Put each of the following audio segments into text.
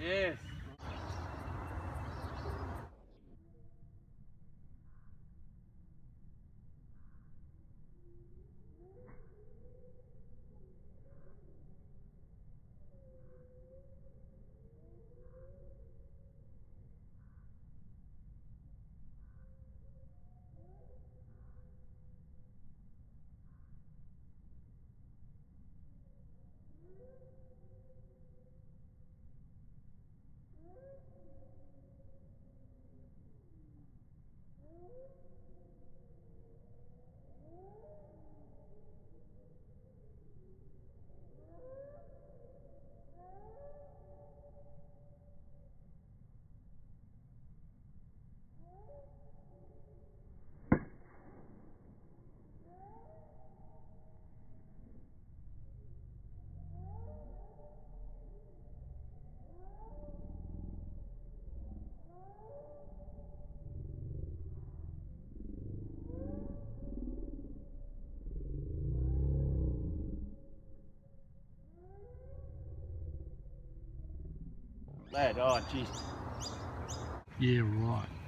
Yes. Lad, oh jeez. Yeah, right.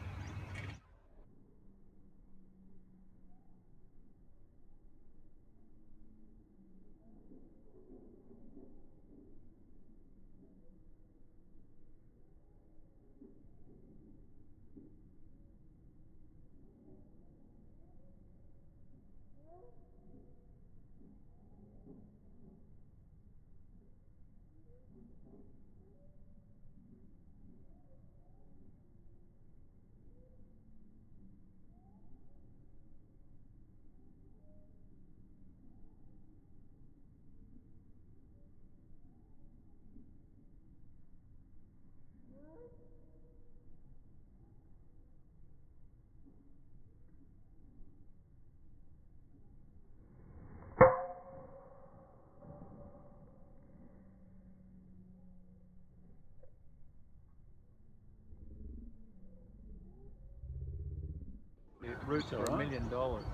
Roots For a million dollars.